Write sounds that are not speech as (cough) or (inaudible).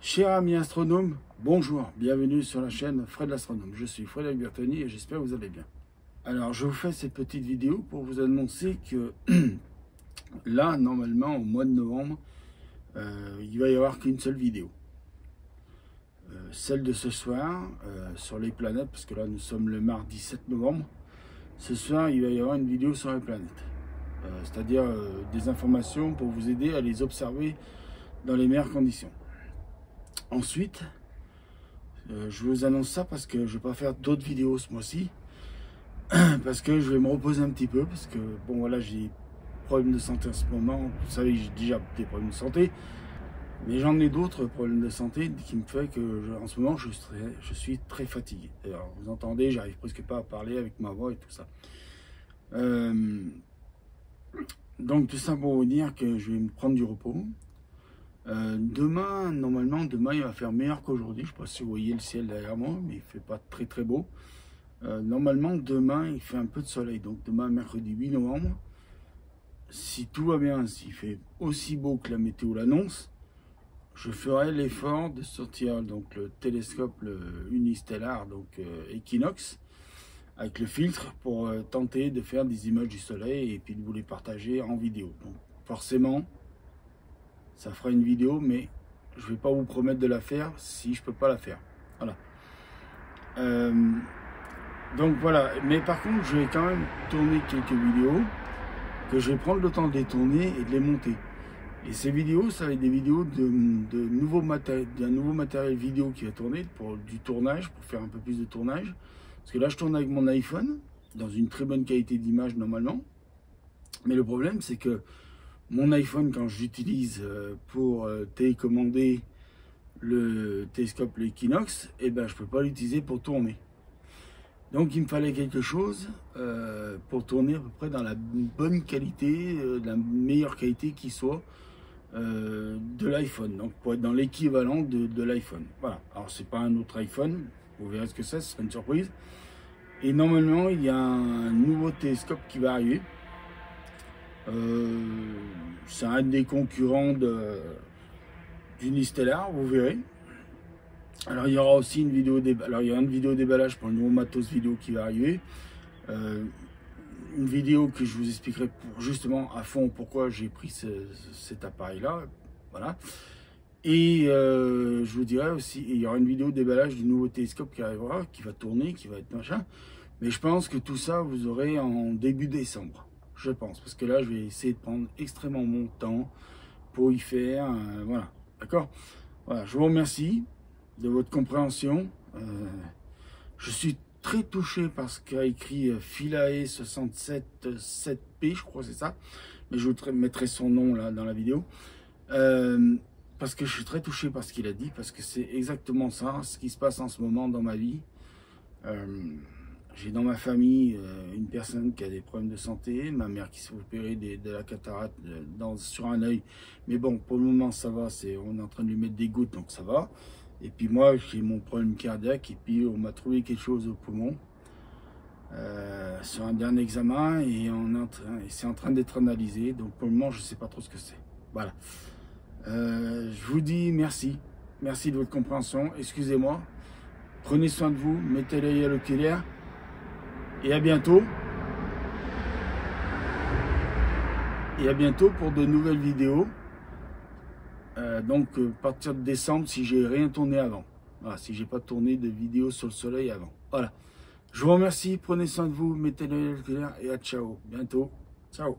Chers amis astronomes, bonjour, bienvenue sur la chaîne Fred l'astronome. Je suis Frédéric Bertoni et j'espère que vous allez bien. Alors, je vous fais cette petite vidéo pour vous annoncer que (clears throat) là, normalement, au mois de novembre, euh, il va y avoir qu'une seule vidéo. Euh, celle de ce soir, euh, sur les planètes, parce que là, nous sommes le mardi 7 novembre. Ce soir, il va y avoir une vidéo sur les planètes. C'est-à-dire des informations pour vous aider à les observer dans les meilleures conditions. Ensuite, euh, je vous annonce ça parce que je ne vais pas faire d'autres vidéos ce mois-ci. (clears throat) parce que je vais me reposer un petit peu. Parce que, bon, voilà, j'ai des problèmes de santé en ce moment. Vous savez, j'ai déjà des problèmes de santé. Mais j'en ai d'autres problèmes de santé qui me fait que, en ce moment, je, suis très fatigué. Alors, vous entendez, j'arrive presque pas à parler avec ma voix et tout ça. Euh, donc, tout ça pour vous dire que je vais me prendre du repos. Euh, demain, normalement, demain, il va faire meilleur qu'aujourd'hui. Je ne sais pas si vous voyez le ciel derrière moi, mais il ne fait pas très très beau. Euh, normalement, demain, il fait un peu de soleil. Donc demain, mercredi 8 novembre, si tout va bien, s'il fait aussi beau que la météo l'annonce, je ferai l'effort de sortir donc le télescope le unistellar, donc euh, Equinox, avec le filtre pour tenter de faire des images du soleil et puis de vous les partager en vidéo. Donc forcément, ça fera une vidéo, mais je ne vais pas vous promettre de la faire si je ne peux pas la faire. Voilà. Euh, donc voilà, mais par contre, je vais quand même tourner quelques vidéos que je vais prendre le temps de les tourner et de les monter. Et ces vidéos, ça va être des vidéos de, de nouveau matériel, d'un nouveau matériel vidéo qui va tourner pour du tournage, pour faire un peu plus de tournage. Parce que là, je tourne avec mon iPhone, dans une très bonne qualité d'image normalement. Mais le problème, c'est que mon iPhone, quand j'utilise euh, pour euh, télécommander le télescope Equinox, eh ben, je ne peux pas l'utiliser pour tourner. Donc il me fallait quelque chose euh, pour tourner à peu près dans la bonne qualité, la meilleure qualité qui soit de l'iPhone. Donc pour être dans l'équivalent de, de l'iPhone. Voilà. Alors c'est pas un autre iPhone, vous verrez ce que c'est, ce sera une surprise. Et normalement il y a un nouveau télescope qui va arriver. Euh, c'est un des concurrents de, d'Unistellar, vous verrez. Alors il y aura aussi une vidéo alors il y a une vidéo déballage pour le nouveau matos vidéo qui va arriver. Euh, une vidéo que je vous expliquerai justement à fond pourquoi j'ai pris cet appareil là. Voilà. Et euh, je vous dirai aussi, il y aura une vidéo déballage du nouveau télescope qui arrivera, qui va tourner, qui va être machin. Mais je pense que tout ça, vous aurez en début décembre je pense. Parce que là, je vais essayer de prendre extrêmement mon temps pour y faire. Euh, voilà, d'accord? Voilà, je vous remercie de votre compréhension. Euh, je suis très touché par ce qu'a écrit euh, Philae 67 7P, je crois c'est ça. Mais je mettrai son nom là dans la vidéo. parce que je suis très touché par ce qu'il a dit, parce que c'est exactement ça, ce qui se passe en ce moment dans ma vie. J'ai dans ma famille euh, une personne qui a des problèmes de santé, ma mère qui s'est opérée de, la cataracte euh, sur un œil. Mais bon, pour le moment, ça va. C'est, on est en train de lui mettre des gouttes, donc ça va. Et puis moi, j'ai mon problème cardiaque et puis on m'a trouvé quelque chose au poumon euh, sur un dernier examen et c'est en train d'être analysé. Donc pour le moment, je ne sais pas trop ce que c'est. Voilà. je vous dis merci. Merci de votre compréhension. Excusez-moi. Prenez soin de vous. Mettez l'œil à l'oculaire et à bientôt. Et à bientôt pour de nouvelles vidéos. Euh, donc, euh, partir de décembre, si j'ai rien tourné avant. Voilà, si j'ai pas tourné de vidéos sur le soleil avant. Voilà. Je vous remercie, prenez soin de vous, mettez le clair et à ciao. Bientôt. Ciao.